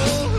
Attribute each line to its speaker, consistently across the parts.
Speaker 1: Oh.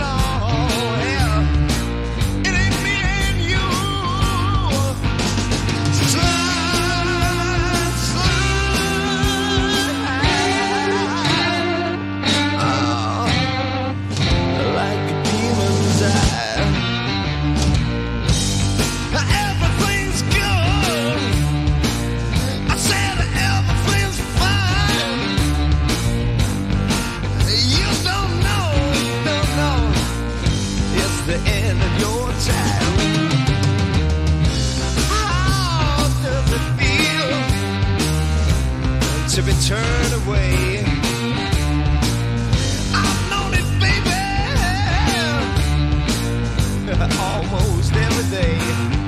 Speaker 1: to be turned away. I've known it, baby, almost every day.